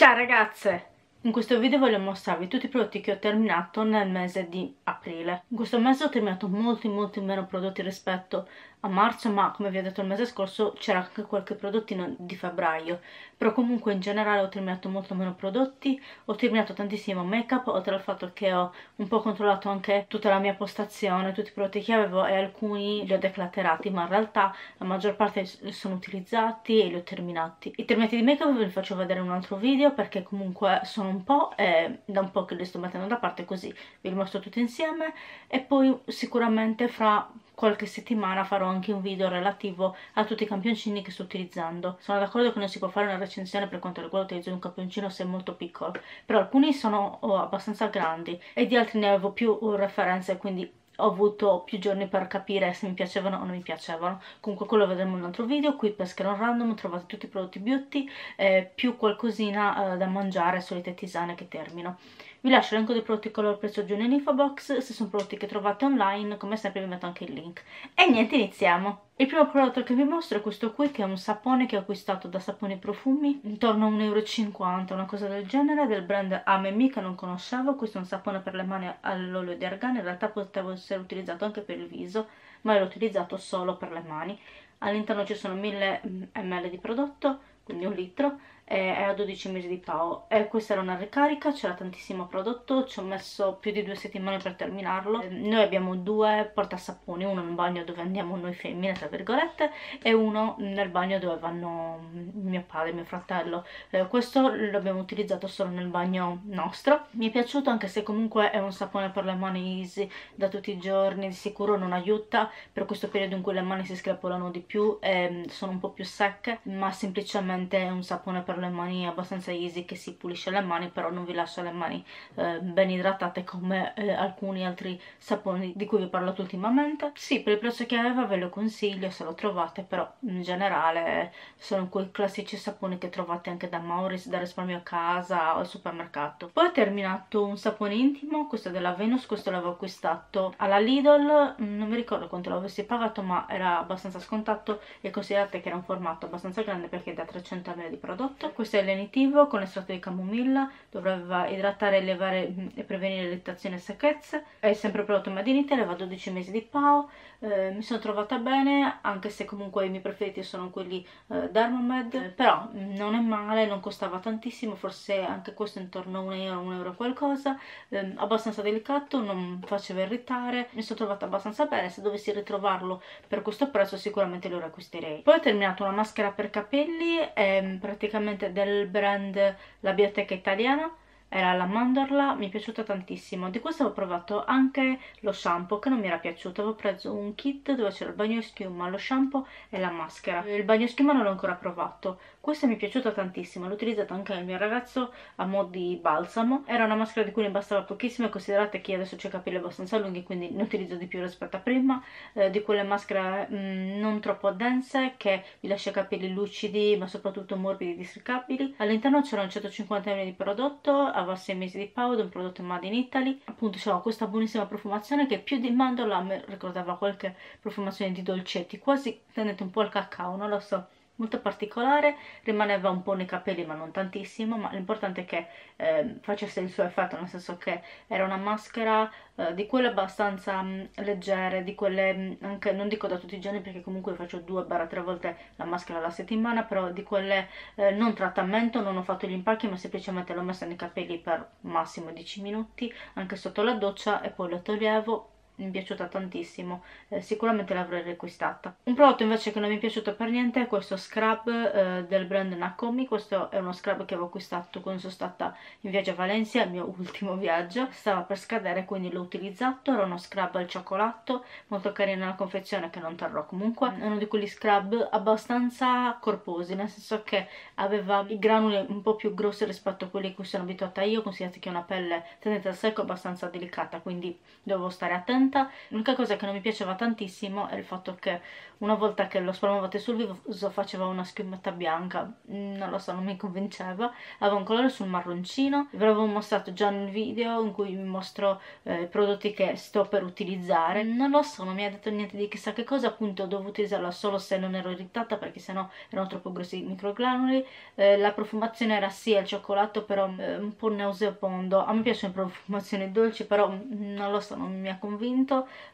Ciao ragazze! In questo video voglio mostrarvi tutti i prodotti che ho terminato nel mese di aprile. In questo mese ho terminato molti molti meno prodotti rispetto a marzo ma come vi ho detto il mese scorso c'era anche qualche prodottino di febbraio. Però comunque in generale ho terminato molto meno prodotti ho terminato tantissimo make up oltre al fatto che ho un po' controllato anche tutta la mia postazione tutti i prodotti che avevo e alcuni li ho declaterati ma in realtà la maggior parte sono utilizzati e li ho terminati. I terminati di make up ve li faccio vedere in un altro video perché comunque sono un po' e da un po' che li sto mettendo da parte così vi li mostro tutti insieme. E poi sicuramente fra qualche settimana farò anche un video relativo a tutti i campioncini che sto utilizzando. Sono d'accordo che non si può fare una recensione per quanto riguarda l'utilizzo di un campioncino se è molto piccolo, però alcuni sono oh, abbastanza grandi e di altri ne avevo più referenze, quindi ho avuto più giorni per capire se mi piacevano o non mi piacevano. Comunque quello lo vedremo in un altro video. Qui per Scheron Random trovate tutti i prodotti beauty eh, più qualcosina eh, da mangiare solite tisane che termino vi lascio l'elenco dei prodotti color prezzo giù nell'info box, se sono prodotti che trovate online, come sempre vi metto anche il link. E niente, iniziamo! Il primo prodotto che vi mostro è questo qui, che è un sapone che ho acquistato da Saponi Profumi, intorno a 1,50 euro, una cosa del genere, del brand Amemi che non conoscevo. Questo è un sapone per le mani all'olio di argano, in realtà poteva essere utilizzato anche per il viso, ma l'ho utilizzato solo per le mani. All'interno ci sono 1000 ml di prodotto, quindi un litro, è a 12 mesi di PAO e questa era una ricarica, c'era tantissimo prodotto, ci ho messo più di due settimane per terminarlo. Noi abbiamo due portasaponi, uno nel bagno dove andiamo noi femmine, tra virgolette, e uno nel bagno dove vanno mio padre e mio fratello. Eh, questo l'abbiamo utilizzato solo nel bagno nostro. Mi è piaciuto anche se comunque è un sapone per le mani easy da tutti i giorni, di sicuro non aiuta per questo periodo in cui le mani si screpolano di più e sono un po' più secche, ma semplicemente è un sapone per le mani abbastanza easy che si pulisce le mani però non vi lascia le mani eh, ben idratate come eh, alcuni altri saponi di cui vi ho parlato ultimamente. Sì per il prezzo che aveva ve lo consiglio se lo trovate però in generale sono quei classici saponi che trovate anche da Maurice da risparmio a casa o al supermercato. Poi ho terminato un sapone intimo questo è della Venus questo l'avevo acquistato alla Lidl non mi ricordo quanto l'avessi pagato ma era abbastanza scontato e considerate che era un formato abbastanza grande perché da 300 ml di prodotto questo è lenitivo con estratto di camomilla, dovrebbe idratare, elevare mm, e prevenire l'irritazione e secchezze. È sempre prodotto Made in Italy, va 12 mesi di PAO. Eh, mi sono trovata bene, anche se comunque i miei preferiti sono quelli eh, Dermamed, eh, però mm, non è male, non costava tantissimo, forse anche questo intorno a 1 euro, 1 euro qualcosa, eh, abbastanza delicato, non faceva irritare, mi sono trovata abbastanza bene, se dovessi ritrovarlo per questo prezzo sicuramente lo riacquisterei. Poi ho terminato una maschera per capelli, è praticamente del brand La Biblioteca Italiana era la mandorla, mi è piaciuta tantissimo. Di questo ho provato anche lo shampoo che non mi era piaciuto. Avevo preso un kit dove c'era il bagno schiuma, lo shampoo e la maschera. Il bagno schiuma non l'ho ancora provato. Questa mi è piaciuta tantissimo, l'ho utilizzata anche il mio ragazzo a mo' di balsamo. Era una maschera di cui ne bastava pochissimo e considerate che adesso ho capelli abbastanza lunghi quindi ne utilizzo di più rispetto a prima. Eh, di quelle maschere mh, mm, non troppo dense che vi lascia capelli lucidi ma soprattutto morbidi e districabili. All'interno c'erano 150 ml di prodotto aveva 6 mesi di powder, un prodotto made in Italy. Appunto c'era questa buonissima profumazione che più di mandorla mi ricordava qualche profumazione di dolcetti, quasi tendente un po' al cacao, non lo so molto particolare, rimaneva un po' nei capelli ma non tantissimo, ma l'importante è che eh, facesse il suo effetto, nel senso che era una maschera eh, di quelle abbastanza mh, mm, leggere, di quelle mm, anche, non dico da tutti i giorni perché comunque faccio due barra tre volte la maschera alla settimana, però di quelle eh, non trattamento, non ho fatto gli impacchi ma semplicemente l'ho messa nei capelli per massimo 10 minuti, anche sotto la doccia e poi la toglievo mi è piaciuta tantissimo, eh, sicuramente l'avrei riacquistata. Un prodotto invece che non mi è piaciuto per niente è questo scrub eh, del brand Nakomi, questo è uno scrub che avevo acquistato quando sono stata in viaggio a Valencia, il mio ultimo viaggio, stava per scadere quindi l'ho utilizzato, era uno scrub al cioccolato, molto carino la confezione che non terrò comunque, è uno di quegli scrub abbastanza corposi, nel senso che aveva i granuli un po' più grossi rispetto a quelli a cui sono abituata io, considerate che ho una pelle tendente al secco abbastanza delicata, quindi devo stare attenta 1,30 l'unica cosa che non mi piaceva tantissimo è il fatto che una volta che lo spalmavate sul viso faceva una schiumetta bianca. Non lo so, non mi convinceva. Aveva un colore sul marroncino. Ve l'avevo mostrato già nel video in cui vi mostro eh, i prodotti che sto per utilizzare. Non lo so, non mi ha detto niente di chissà che cosa. Appunto ho dovuto utilizzarla solo se non ero irritata perché sennò erano troppo grossi i microgranuli. Eh, la profumazione era sì al cioccolato però eh, un po' nauseabondo. A me piacciono le profumazioni dolci però mm, non lo so non mi ha convinto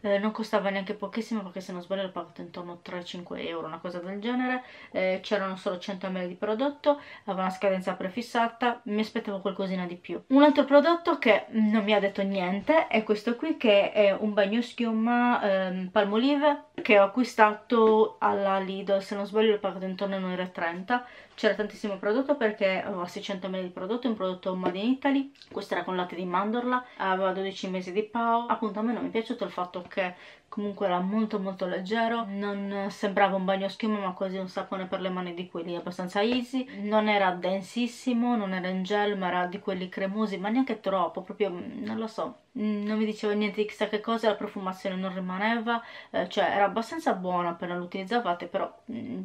eh, non costava neanche pochissimo perché se non sbaglio l'ho pagato intorno a 3-5 euro una cosa del genere. Eh, c'erano solo 100 ml di prodotto aveva una scadenza prefissata mi aspettavo qualcosina di più. Un altro prodotto che non mi ha detto niente è questo qui che è un bagno schiuma ehm, palmolive che ho acquistato alla Lidl se non sbaglio l'ho pagato intorno a 1,30 c'era tantissimo prodotto perché aveva 600 ml di prodotto, un prodotto made in Italy, questo era con latte di mandorla, aveva 12 mesi di PAO, appunto a me non mi è piaciuto il fatto che comunque era molto molto leggero, non sembrava un bagno schiuma ma quasi un sapone per le mani di quelli abbastanza easy, non era densissimo, non era in gel ma era di quelli cremosi ma neanche troppo, proprio non lo so, non mi diceva niente di chissà che cosa, la profumazione non rimaneva, eh, cioè era abbastanza buona appena lo utilizzavate però... Mm,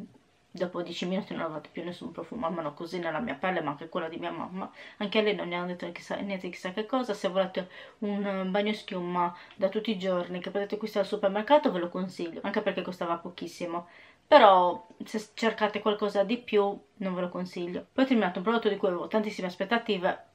dopo 10 minuti non avevate più nessun profumo, almeno così nella mia pelle, ma anche quella di mia mamma. Anche a lei non gli hanno detto chissà, niente chissà che cosa. Se volete un bagno schiuma da tutti i giorni che potete acquistare al supermercato, ve lo consiglio, anche perché costava pochissimo. Però se cercate qualcosa di più, non ve lo consiglio. Poi ho terminato un prodotto di cui avevo tantissime aspettative,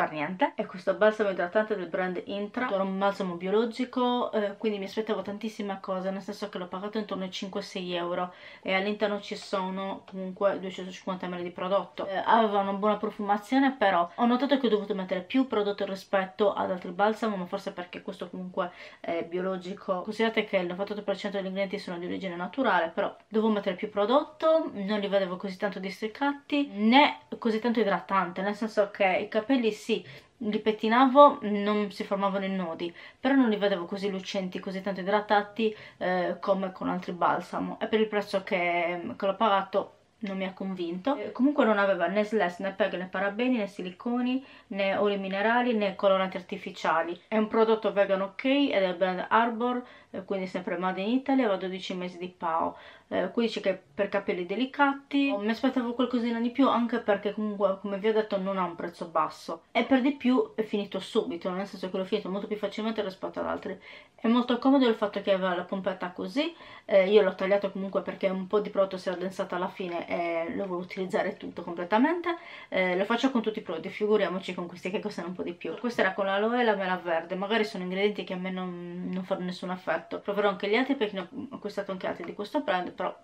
per niente. È questo balsamo idratante del brand Intra era un balsamo biologico eh, quindi mi aspettavo tantissime cose nel senso che l'ho pagato intorno ai 5-6 euro. E all'interno ci sono comunque 250 ml di prodotto. Eh, aveva una buona profumazione però ho notato che ho dovuto mettere più prodotto rispetto ad altri balsamo ma forse perché questo comunque è biologico. Considerate che il 98% degli ingredienti sono di origine naturale però dovevo mettere più prodotto non li vedevo così tanto districati né così tanto idratante nel senso che i capelli si sì, li pettinavo, non si formavano i nodi, però non li vedevo così lucenti, così tanto idratati eh, come con altri balsamo e per il prezzo che, che l'ho pagato non mi ha convinto. Eh, comunque non aveva né SLS, né PEG, né parabeni, né siliconi, né oli minerali, né coloranti artificiali. È un prodotto vegan ok è del brand Arbor, eh, quindi sempre made in Italy, aveva 12 mesi di PAO eh, qui dice che per capelli delicati. Mi aspettavo qualcosina di più anche perché comunque come vi ho detto non ha un prezzo basso. E per di più è finito subito nel senso che l'ho finito molto più facilmente rispetto ad altri. È molto comodo il fatto che aveva la pompetta così. Eh, io l'ho tagliato comunque perché un po' di prodotto si è addensato alla fine e lo volevo utilizzare tutto completamente. Eh, lo faccio con tutti i prodotti figuriamoci con questi che costano un po' di più. Questa era con l'aloe e la mela verde magari sono ingredienti che a me non, non fanno nessun effetto. Proverò anche gli altri perché ne ho acquistato anche altri di questo brand però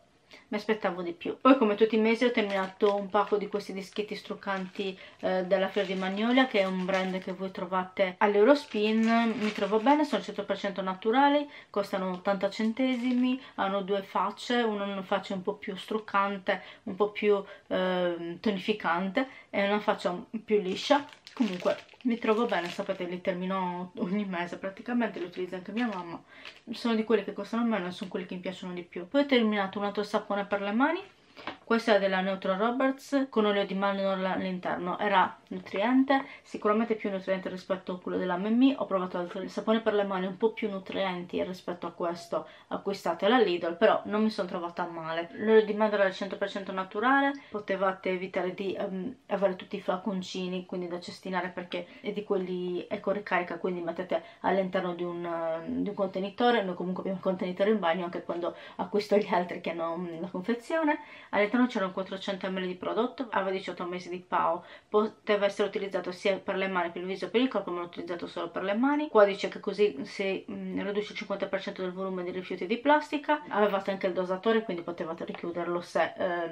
mi aspettavo di più. Poi come tutti i mesi ho terminato un pacco di questi dischetti struccanti eh, della Fior di Magnolia che è un brand che voi trovate all'Eurospin. Mi trovo bene, sono 100% naturali costano 80 centesimi hanno due facce, una faccia un po' più struccante un po' più eh, tonificante e una faccia più liscia comunque mi trovo bene, sapete li termino ogni mese praticamente, li utilizza anche mia mamma. Sono di quelli che costano meno e sono quelli che mi piacciono di più. Poi ho terminato un altro sapone per le mani questa è della Neutro Roberts con olio di mandorla all'interno. Era nutriente sicuramente più nutriente rispetto a quello della Memmi ho provato altri saponi per le mani un po' più nutrienti rispetto a questo acquistato alla Lidl però non mi sono trovata male. L'olio di mandorla è al 100% naturale. Potevate evitare di um, avere tutti i flaconcini quindi da cestinare perché è di quelli eco ricarica quindi mettete all'interno di, uh, di, un contenitore. Noi comunque abbiamo un contenitore in bagno anche quando acquisto gli altri che hanno la confezione. All'interno c'erano 400 ml di prodotto aveva 18 mesi di PAO poteva essere utilizzato sia per le mani, per il viso, per il corpo ma l'ho utilizzato solo per le mani. Qua dice che così si mh, mm, riduce il 50% del volume di rifiuti di plastica. Avevate anche il dosatore quindi potevate richiuderlo se eh,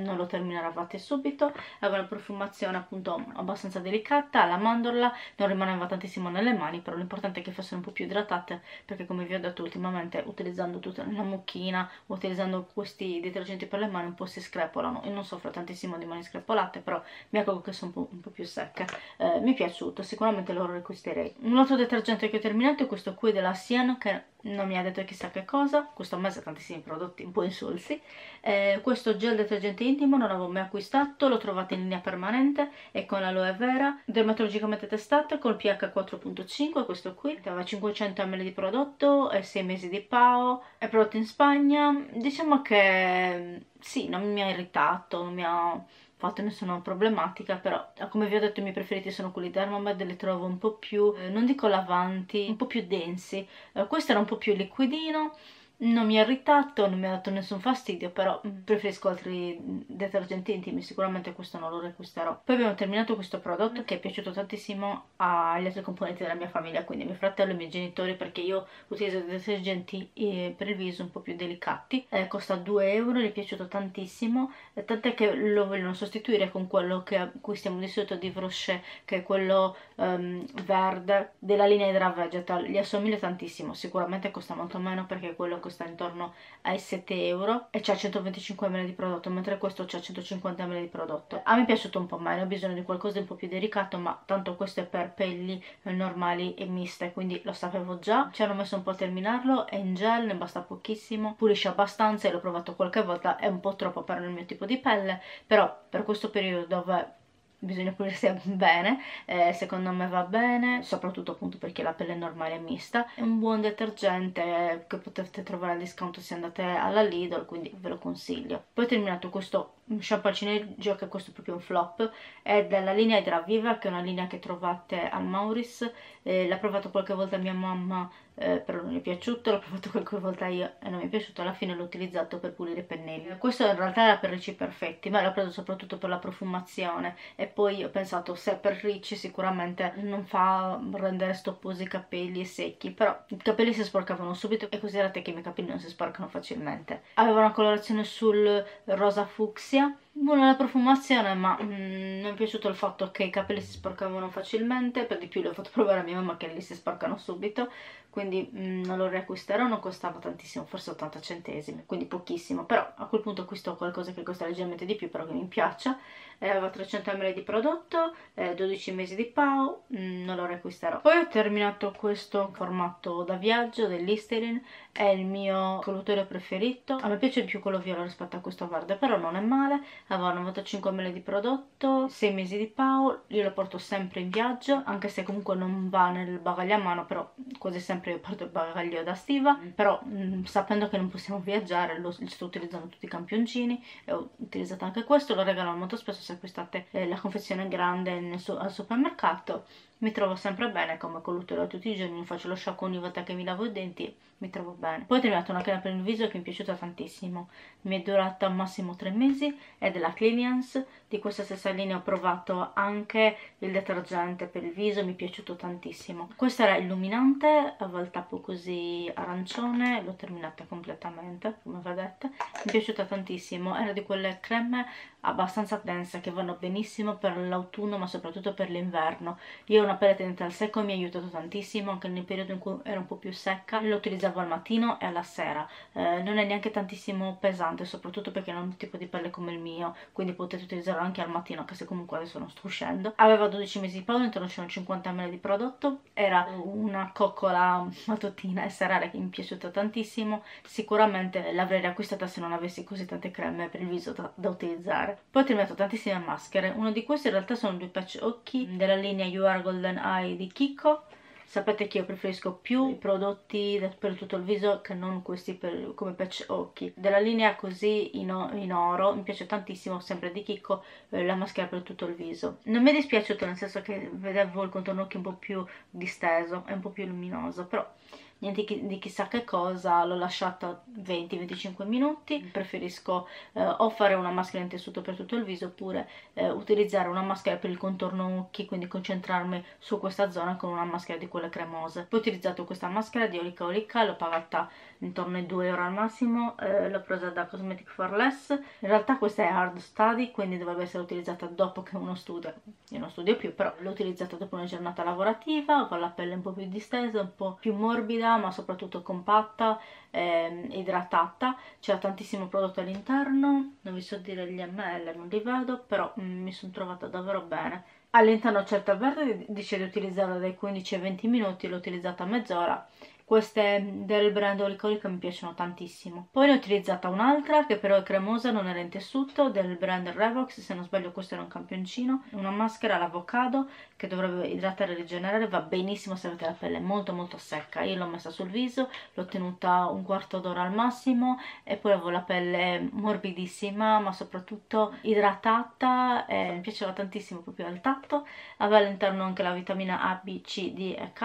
non lo terminavate subito. Aveva una profumazione appunto abbastanza delicata la mandorla non rimaneva tantissimo nelle mani però l'importante è che fossero un po' più idratate perché come vi ho detto ultimamente utilizzando tutta la mucchina utilizzando questi detergenti per le mani un po' si screpolano. Io non soffro tantissimo di mani screpolate però mi accorgo che sono un po', un po' più secche. Eh, mi è piaciuto sicuramente lo riacquisterei un altro detergente che ho terminato è questo qui della Sian che non mi ha detto chissà che cosa, questo mese tantissimi prodotti un po' insulsi. Eh, questo gel detergente intimo non l'avevo mai acquistato, l'ho trovato in linea permanente e con l'aloe vera, dermatologicamente testato col pH 4.5, questo qui, aveva 500 ml di prodotto e 6 mesi di PAO, è prodotto in Spagna, diciamo che sì, non mi ha irritato, non mi ha fatto nessuna problematica però come vi ho detto i miei preferiti sono quelli Dermamed li trovo un po' più eh, non dico lavanti un po' più densi. Eh, questo era un po' più liquidino non mi ha irritato, non mi ha dato nessun fastidio, però preferisco altri detergenti intimi, sicuramente questo non lo riacquisterò. Poi abbiamo terminato questo prodotto che è piaciuto tantissimo agli altri componenti della mia famiglia, quindi mio fratello e i miei genitori, perché io utilizzo detergenti eh, per il viso un po' più delicati. Eh, costa 2 euro, gli è piaciuto tantissimo, eh, tant'è che lo vogliono sostituire con quello che acquistiamo di solito di Vrochet, che è quello um, verde della linea Hydra Vegetal. Gli assomiglia tantissimo, sicuramente costa molto meno perché quello costa intorno ai 7 euro e c'ha 125 ml di prodotto mentre questo c'ha 150 ml di prodotto. A me è piaciuto un po' meno ho bisogno di qualcosa un po' più delicato ma tanto questo è per pelli normali e miste quindi lo sapevo già. Ci hanno messo un po' a terminarlo è in gel ne basta pochissimo pulisce abbastanza e l'ho provato qualche volta è un po' troppo per il mio tipo di pelle però per questo periodo dove bisogna pulirsi bene, eh, secondo me va bene, soprattutto appunto perché la pelle è normale e mista. È un buon detergente che potete trovare a discount se andate alla Lidl, quindi ve lo consiglio. Poi ho terminato questo shampoo al cineggio, che è questo proprio un flop, è della linea Hydra Viva, che è una linea che trovate al Mauris, eh, l'ha provato qualche volta mia mamma eh, però non mi è piaciuto, l'ho provato qualche volta io e non mi è piaciuto, alla fine l'ho utilizzato per pulire i pennelli. Questo in realtà era per ricci perfetti, ma l'ho preso soprattutto per la profumazione e poi ho pensato se è per ricci sicuramente non fa rendere stopposi i capelli e secchi, però i capelli si sporcavano subito e considerate che i miei capelli non si sporcano facilmente. Aveva una colorazione sul rosa fucsia Buona la profumazione, ma mm, mi è piaciuto il fatto che i capelli si sporcavano facilmente, per di più le ho fatto provare a mia mamma che li si sporcano subito, quindi mm, non lo riacquisterò, non costava tantissimo, forse 80 centesimi, quindi pochissimo, però a quel punto acquisto qualcosa che costa leggermente di più, però che mi piaccia, eh, aveva 300 ml di prodotto, eh, 12 mesi di PAO, mm, non lo riacquisterò. Poi ho terminato questo formato da viaggio dell'Isterin, è il mio collutore preferito, a me piace più quello viola rispetto a questo verde, però non è male, aveva 95 ml di prodotto, 6 mesi di PAO, io lo porto sempre in viaggio, anche se comunque non va nel bagaglio a mano, però quasi sempre io porto il bagaglio da stiva, però mh, mm, sapendo che non possiamo viaggiare lo, sto utilizzando tutti i campioncini e ho utilizzato anche questo, lo regalano molto spesso se acquistate eh, la confezione grande nel, al supermercato mi trovo sempre bene come collutore tutti i giorni, faccio lo sciacquo ogni volta che mi lavo i denti, mi trovo bene. Poi ho terminato una crema per il viso che mi è piaciuta tantissimo, mi è durata al massimo 3 mesi, è della Clinians, di questa stessa linea ho provato anche il detergente per il viso, mi è piaciuto tantissimo. Questa era illuminante, il tappo così arancione, l'ho terminata completamente, come vedete, mi è piaciuta tantissimo, era di quelle creme abbastanza dense che vanno benissimo per l'autunno ma soprattutto per l'inverno. Io ho una pelle tendente al secco e mi ha aiutato tantissimo anche nel periodo in cui era un po' più secca, lo utilizzavo al mattino e alla sera. Eh, non è neanche tantissimo pesante, soprattutto perché non è un tipo di pelle come il mio, quindi potete utilizzarlo anche al mattino, anche se comunque adesso non sto uscendo. Aveva 12 mesi di powder, intorno c'erano 50 ml di prodotto, era una coccola mattutina e serale che mi è piaciuta tantissimo. Sicuramente l'avrei riacquistata se non avessi così tante creme per il viso da, da utilizzare poi ho terminato tantissime maschere. Uno di questi in realtà sono due patch occhi della linea You Are Golden Eye di Kiko. Sapete che io preferisco più i prodotti per tutto il viso che non questi per, come patch occhi. Della linea così in, in, oro mi piace tantissimo sempre di Kiko eh, la maschera per tutto il viso. Non mi è dispiaciuto nel senso che vedevo il contorno occhi un po' più disteso e un po' più luminoso però niente di chissà che cosa, l'ho lasciata 20-25 minuti, preferisco eh, o fare una maschera in tessuto per tutto il viso oppure eh, utilizzare una maschera per il contorno occhi, quindi concentrarmi su questa zona con una maschera di quelle cremose. Poi ho utilizzato questa maschera di Olica Olica, l'ho pagata intorno ai 2 euro al massimo, eh, l'ho presa da Cosmetic for Less, in realtà questa è hard study, quindi dovrebbe essere utilizzata dopo che uno studia, io non studio più, però l'ho utilizzata dopo una giornata lavorativa, con la pelle un po' più distesa, un po' più morbida, ma soprattutto compatta e idratata. C'era tantissimo prodotto all'interno non vi so dire gli ml non li vedo però mm, mi sono trovata davvero bene. All'interno c'è tè verde dice di utilizzarla dai 15 ai 20 minuti l'ho utilizzata mezz'ora queste del brand Olicolica mi piacciono tantissimo. Poi ne ho utilizzata un'altra che però è cremosa, non era in tessuto, del brand Revox, se non sbaglio questo era un campioncino. Una maschera all'avocado che dovrebbe idratare e rigenerare, va benissimo se avete la pelle molto molto secca. Io l'ho messa sul viso, l'ho tenuta un quarto d'ora al massimo e poi avevo la pelle morbidissima ma soprattutto idratata e mi piaceva tantissimo proprio al tatto. Aveva all'interno anche la vitamina A, B, C, D e K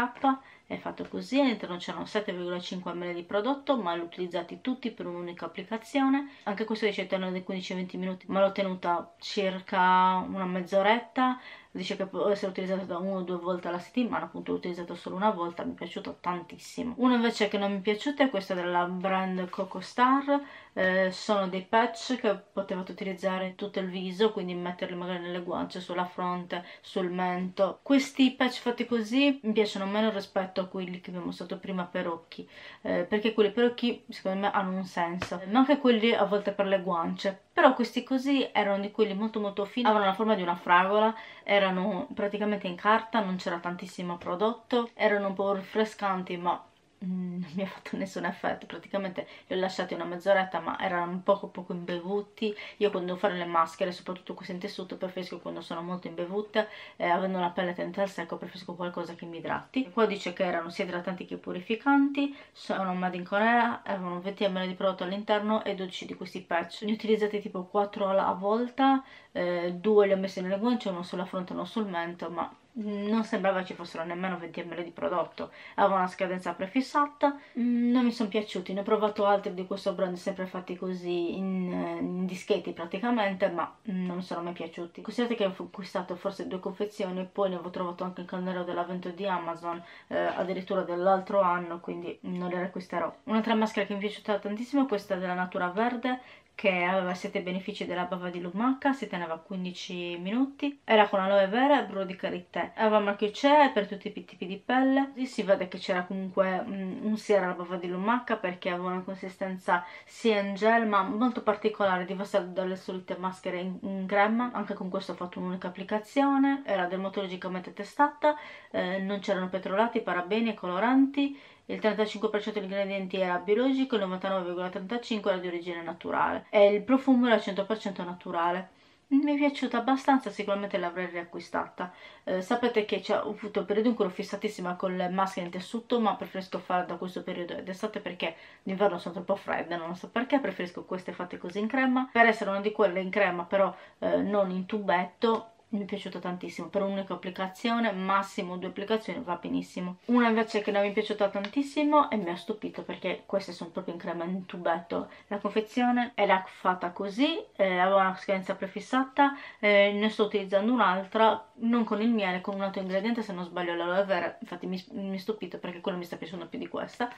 è fatto così, all'interno c'erano 7,5 ml di prodotto ma li ho utilizzati tutti per un'unica applicazione. Anche questo dice all'interno dei 15-20 minuti ma l'ho tenuta circa una mezz'oretta dice che può essere utilizzato da una o due volte alla settimana appunto l'ho utilizzato solo una volta mi è piaciuto tantissimo. Uno invece che non mi è piaciuto è questo della brand Coco Star eh, sono dei patch che potevate utilizzare tutto il viso quindi metterli magari nelle guance sulla fronte sul mento. Questi patch fatti così mi piacciono meno rispetto a quelli che vi ho mostrato prima per occhi eh, perché quelli per occhi secondo me hanno un senso. Ma anche quelli a volte per le guance però questi così erano di quelli molto molto fini avevano la forma di una fragola erano praticamente in carta non c'era tantissimo prodotto erano un po' rinfrescanti ma non mi ha fatto nessun effetto praticamente li ho lasciati una mezz'oretta ma erano poco poco imbevuti. Io quando devo fare le maschere soprattutto queste in tessuto preferisco quando sono molto imbevute eh, avendo la pelle tenta al secco preferisco qualcosa che mi idratti. Qua dice che erano sia idratanti che purificanti sono made in Corea avevano 20 ml di prodotto all'interno e 12 di questi patch. Ne ho utilizzati tipo 4 alla volta eh, due li ho messi nelle guance uno sulla fronte e uno sul mento ma non sembrava ci fossero nemmeno 20 ml di prodotto. Aveva una scadenza prefissata. Mm, non mi sono piaciuti. Ne ho provato altri di questo brand sempre fatti così in, in dischetti praticamente ma non mi sono mai piaciuti. Considerate che ho acquistato forse due confezioni poi ne avevo trovato anche il cannello dell'avvento di Amazon eh, addirittura dell'altro anno quindi non le riacquisterò. Un'altra maschera che mi è piaciuta tantissimo è questa della Natura Verde che aveva 7 benefici della bava di lumaca, si teneva 15 minuti, era con aloe vera e burro di karité, aveva marchio CE per tutti i tipi di pelle, Qui si vede che c'era comunque mm, un siero alla bava di lumaca perché aveva una consistenza sia in gel ma molto particolare, diversa dalle solite maschere in, in crema, anche con questo ho fatto un'unica applicazione, era dermatologicamente testata, eh, non c'erano petrolati, parabeni e coloranti, il 35% degli ingredienti era biologico, il 99,35% era di origine naturale e il profumo era 100% naturale. Mi è piaciuta abbastanza, sicuramente l'avrei riacquistata. Eh, sapete che ho avuto un periodo in cui ero fissatissima con le maschere in tessuto, ma preferisco fare da questo periodo d'estate perché d'inverno sono troppo fredde, non so perché, preferisco queste fatte così in crema. Per essere una di quelle in crema, però eh, non in tubetto, mi è piaciuto tantissimo. Per un'unica applicazione massimo due applicazioni va benissimo. Una invece che non mi è piaciuta tantissimo e mi ha stupito perché queste sono proprio in crema in tubetto. La confezione era fatta così eh, aveva una scadenza prefissata eh, ne sto utilizzando un'altra non con il miele con un altro ingrediente se non sbaglio l'aloe vera. Infatti mi, è stupito perché quello mi sta piacendo più di questa.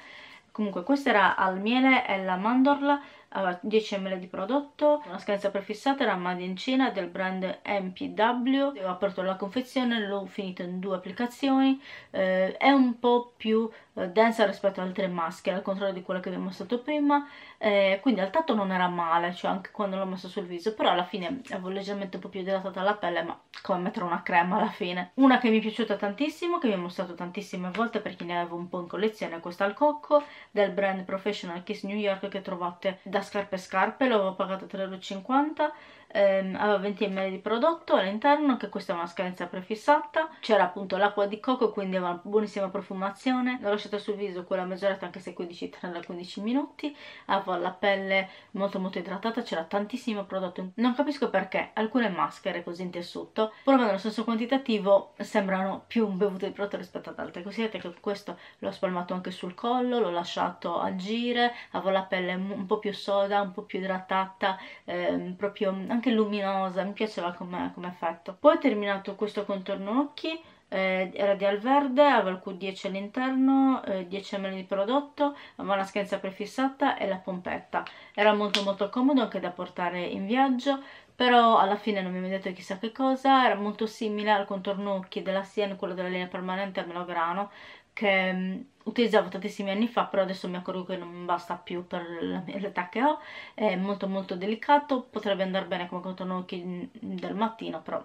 Comunque questa era al miele e la mandorla aveva 10 ml di prodotto una scadenza prefissata era Made in Cina del brand MPW ho aperto la confezione l'ho finito in due applicazioni. Eh, è un po' più eh, densa rispetto ad altre maschere al contrario di quella che abbiamo mostrato prima. Eh, quindi al tatto non era male cioè anche quando l'ho messo sul viso però alla fine avevo leggermente un po' più idratata la pelle ma come mettere una crema alla fine? Una che mi è piaciuta tantissimo che vi ho mostrato tantissime volte perché ne avevo un po' in collezione questa al cocco del brand Professional Kiss New York che trovate da scarpe scarpe l'avevo pagata 3,50€ ehm, aveva 20 ml di prodotto all'interno che questa è una scadenza prefissata. C'era appunto l'acqua di cocco quindi aveva una buonissima profumazione. L'ho lasciata sul viso quella mezz'oretta anche se 15 15 minuti. Aveva la pelle molto molto idratata c'era tantissimo prodotto non capisco perché alcune maschere così in tessuto pur avendo lo stesso quantitativo sembrano più un bevuto di prodotto rispetto ad altre. Considerate che questo l'ho spalmato anche sul collo l'ho lasciato agire avevo la pelle un po' più soda un po' più idratata ehm, proprio anche luminosa, mi piaceva come, com effetto. Poi ho terminato questo contorno occhi, eh, era di al verde, aveva il Q10 all'interno, eh, 10 ml di prodotto, aveva una scadenza prefissata e la pompetta. Era molto molto comodo anche da portare in viaggio, però alla fine non mi ha detto chissà che cosa, era molto simile al contorno occhi della Siena, quello della linea permanente a melograno, che um, utilizzavo tantissimi anni fa però adesso mi accorgo che non basta più per l'età che ho. È molto molto delicato potrebbe andare bene come contorno occhi del mattino però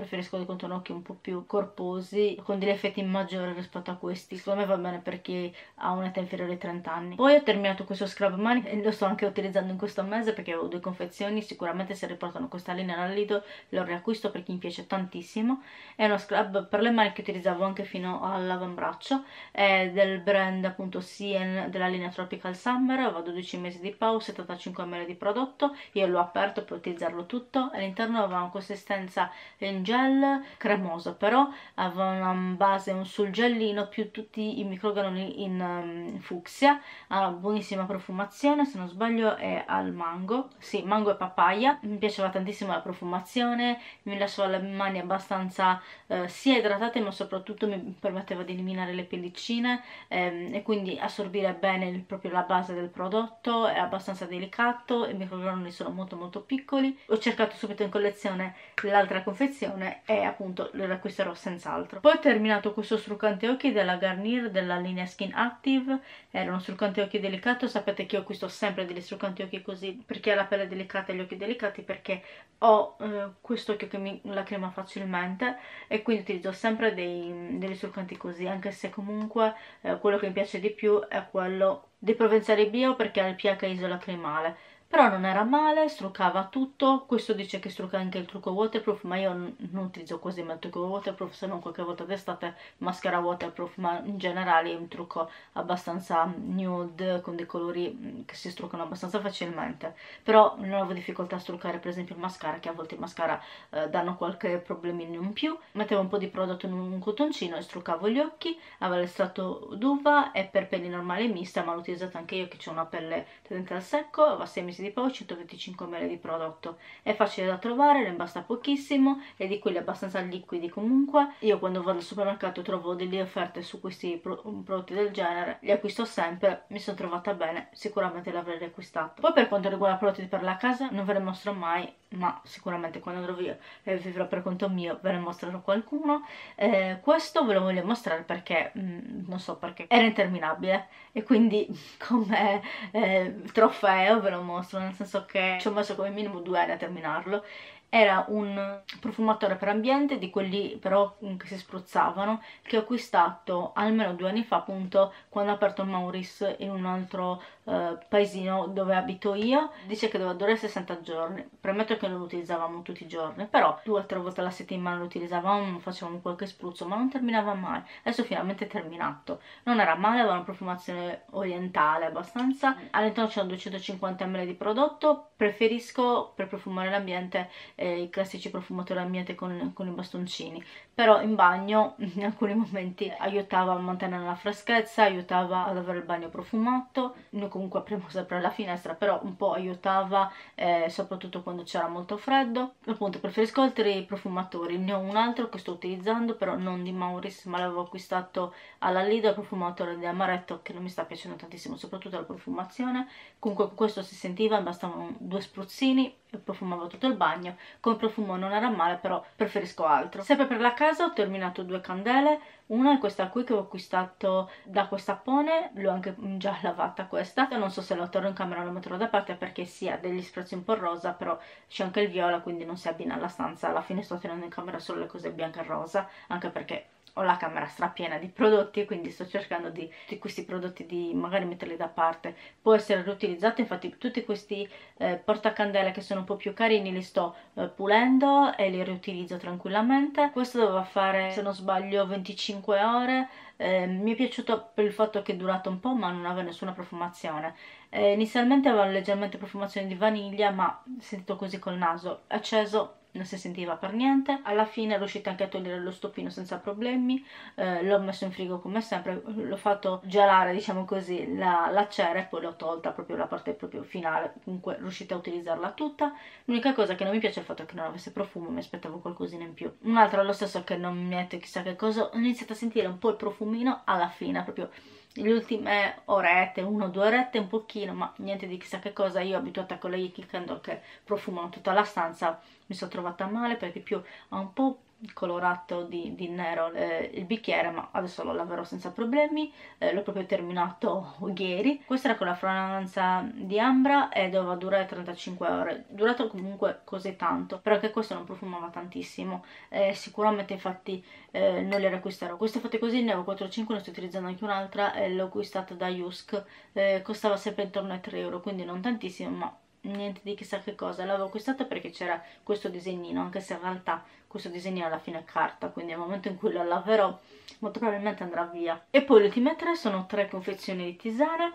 preferisco dei contorno occhi un po' più corposi con degli effetti maggiori rispetto a questi. Secondo me va bene per chi ha un'età inferiore ai 30 anni poi ho terminato questo scrub mani e lo sto anche utilizzando in questo mese perché avevo due confezioni. Sicuramente se riportano questa linea dal Lido lo riacquisto perché mi piace tantissimo. È uno scrub per le mani che utilizzavo anche fino all'avambraccio. È del brand appunto Cien della linea Tropical Summer. Aveva 12 mesi di pau 75 ml di prodotto. Io l'ho aperto per utilizzarlo tutto. All'interno aveva una consistenza in gel cremoso però aveva una base un sul gellino più tutti i microgranuli in um, fucsia. Ha una buonissima profumazione se non sbaglio è al mango. Sì mango e papaya. Mi piaceva tantissimo la profumazione mi lasciava le mani abbastanza eh, sia idratate ma soprattutto mi permetteva di eliminare le pellicine ehm, e quindi assorbire bene il, proprio la base del prodotto. È abbastanza delicato i microgranuli sono molto molto piccoli. Ho cercato subito in collezione l'altra confezione e appunto lo acquisterò senz'altro. Poi ho terminato questo struccante occhi della Garnier della linea Skin Active. Era uno struccante occhi delicato. Sapete che io acquisto sempre degli struccanti occhi così perché ha la pelle delicata e gli occhi delicati perché ho eh, quest'occhio che mi lacrima facilmente e quindi utilizzo sempre dei, degli struccanti così anche se comunque eh, quello che mi piace di più è quello di Provenzale Bio perché ha il pH isolacrimale però non era male, struccava tutto, questo dice che strucca anche il trucco waterproof, ma io non utilizzo quasi mai il trucco waterproof, se non qualche volta d'estate maschera waterproof, ma in generale è un trucco abbastanza nude, con dei colori mm, che si struccano abbastanza facilmente, però non avevo difficoltà a struccare per esempio il mascara, che a volte i mascara eh, danno qualche problemino in più, mettevo un po' di prodotto in un cotoncino e struccavo gli occhi, aveva l'estratto d'uva e per pelli normali mista, ma l'ho utilizzato anche io che ho una pelle tendente al secco, aveva 6 mesi di pau 125 ml di prodotto. È facile da trovare ne basta pochissimo e di quelli abbastanza liquidi comunque. Io quando vado al supermercato trovo delle offerte su questi pro prodotti del genere li acquisto sempre mi sono trovata bene sicuramente l'avrei riacquistato. Poi per quanto riguarda prodotti per la casa non ve ne mostro mai ma sicuramente quando andrò via e vivrò per conto mio ve ne mostrerò qualcuno. Eh, questo ve lo voglio mostrare perché mh, mm, non so perché era interminabile e quindi come eh, trofeo ve lo mostro nel senso che ci ho messo come minimo due anni a terminarlo. Era un profumatore per ambiente di quelli però che si spruzzavano che ho acquistato almeno due anni fa appunto quando ho aperto il Maurice in un altro eh, paesino dove abito io dice che doveva durare 60 giorni. Premetto che non lo utilizzavamo tutti i giorni però due o tre volte alla settimana lo utilizzavamo facevamo qualche spruzzo ma non terminava mai. Adesso finalmente è terminato. Non era male aveva una profumazione orientale abbastanza. All'interno c'erano 250 ml di prodotto. Preferisco per profumare l'ambiente eh, i classici profumatori ambiente con, con i bastoncini però in bagno in alcuni momenti aiutava a mantenere la freschezza aiutava ad avere il bagno profumato. Noi comunque apriamo sempre la finestra però un po' aiutava eh, soprattutto quando c'era molto freddo. Appunto preferisco altri profumatori ne ho un altro che sto utilizzando però non di Maurice ma l'avevo acquistato alla Lidl il profumatore di Amaretto che non mi sta piacendo tantissimo soprattutto la profumazione. Comunque questo si sentiva bastavano due spruzzini e profumava tutto il bagno. Come profumo non era male però preferisco altro. Sempre per la casa ho terminato due candele una è questa qui che ho acquistato da quest'appone, l'ho anche già lavata questa. Non so se la torno in camera o la metterò da parte perché sì, ha degli sprazzi un po' rosa, però c'è anche il viola, quindi non si abbina alla stanza. Alla fine sto tenendo in camera solo le cose bianche e rosa, anche perché ho la camera strapiena di prodotti quindi sto cercando di, di, questi prodotti di magari metterli da parte. Può essere riutilizzato infatti tutti questi eh, portacandele che sono un po' più carini li sto eh, pulendo e li riutilizzo tranquillamente. Questo doveva fare se non sbaglio 25 ore. Eh, mi è piaciuto per il fatto che è durato un po' ma non aveva nessuna profumazione eh, inizialmente aveva leggermente profumazione di vaniglia ma sentito così col naso acceso non si sentiva per niente. Alla fine riuscite anche a togliere lo stoppino senza problemi. Eh, l'ho messo in frigo come sempre l'ho fatto gelare diciamo così la, la cera e poi l'ho tolta proprio la parte proprio finale. Comunque riuscite a utilizzarla tutta. L'unica cosa che non mi piace è il fatto che non avesse profumo mi aspettavo qualcosina in più. Un'altra lo stesso che non mi mette chissà che cosa. Ho iniziato a sentire un po' il profumino alla fine proprio le ultime orette, uno o due orette, un pochino, ma niente di chissà che cosa. Io abituata con le Yankee Candle che profumano tutta la stanza, mi sono trovata male perché più ha un po' colorato di, di nero eh, il bicchiere ma adesso lo laverò senza problemi eh, l'ho proprio terminato ieri. Questa era con la fragranza di Ambra e doveva durare 35 ore. Durato comunque così tanto però che questo non profumava tantissimo. Eh, sicuramente infatti eh, non le riacquisterò. Queste fatte così ne avevo 4-5 ne sto utilizzando anche un'altra e l'ho acquistata da Yusk eh, costava sempre intorno ai 3 euro quindi non tantissimo ma niente di chissà che cosa. L'avevo acquistata perché c'era questo disegnino anche se in realtà questo disegnino alla fine è carta quindi nel momento in cui lo laverò molto probabilmente andrà via. E poi le ultime tre sono tre confezioni di tisane.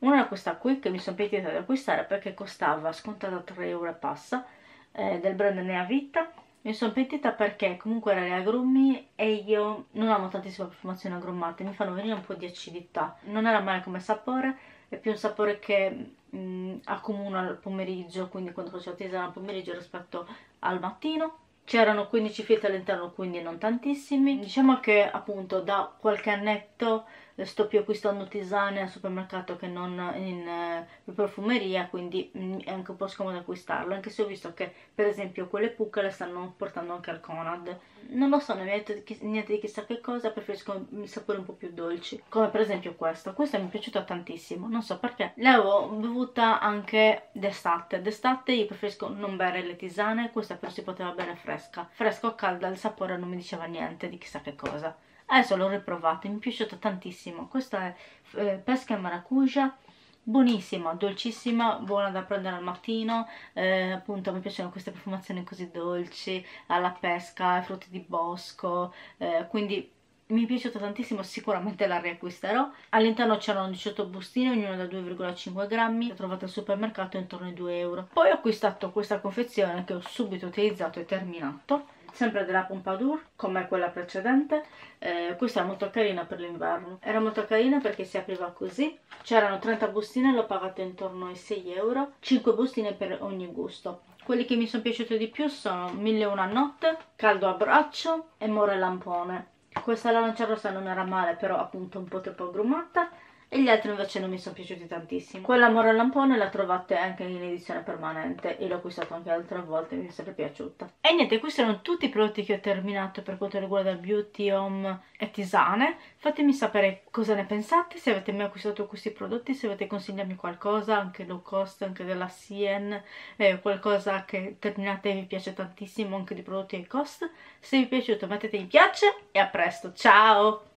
Una è questa qui che mi sono pentita di acquistare perché costava scontata 3 euro e passa eh, del brand Nea Vita. Mi sono pentita perché comunque era le agrumi e io non amo tantissime profumazioni agrumate mi fanno venire un po' di acidità. Non era male come sapore è più un sapore che mh, accomuna al pomeriggio, quindi quando faccio la tisana al pomeriggio rispetto al mattino. C'erano 15 filtri all'interno, quindi non tantissimi. Diciamo che appunto da qualche annetto sto più acquistando tisane al supermercato che non in, eh, in profumeria quindi mm, è anche un po' scomodo acquistarlo anche se ho visto che per esempio quelle pucche le stanno portando anche al Conad. Non lo so, non mi detto niente di chissà che cosa preferisco sapori un po' più dolci come per esempio questo. Questa mi è piaciuta tantissimo non so perché. L'avevo bevuta anche d'estate. D'estate io preferisco non bere le tisane questa però si poteva bere fresca. Fresca o calda il sapore non mi diceva niente di chissà che cosa adesso l'ho riprovata mi è piaciuta tantissimo questa è eh, pesca e maracuja buonissima, dolcissima, buona da prendere al mattino, eh, appunto mi piacciono queste profumazioni così dolci, alla pesca, ai frutti di bosco, eh, quindi mi è piaciuta tantissimo, sicuramente la riacquisterò. All'interno c'erano 18 bustine, ognuna da 2,5 grammi, l'ho trovata al supermercato intorno ai 2 euro. Poi ho acquistato questa confezione che ho subito utilizzato e terminato sempre della Pompadour come quella precedente. Eh, questa è molto carina per l'inverno. Era molto carina perché si apriva così. C'erano 30 bustine l'ho pagata intorno ai 6 euro. 5 bustine per ogni gusto. Quelli che mi sono piaciuti di più sono Mille una notte, Caldo a braccio e More lampone. Questa lancia rossa non era male però appunto un po' troppo agrumata e gli altri invece non mi sono piaciuti tantissimo. Quella Mora Lampone la trovate anche in edizione permanente e l'ho acquistato anche altre volte, mi è sempre piaciuta. E niente, questi erano tutti i prodotti che ho terminato per quanto riguarda beauty, home e tisane. Fatemi sapere cosa ne pensate, se avete mai acquistato questi prodotti, se avete consigliarmi qualcosa, anche low cost, anche della Sien, eh, qualcosa che terminate e vi piace tantissimo, anche di prodotti high cost. Se vi è piaciuto mettete mi piace e a presto, ciao!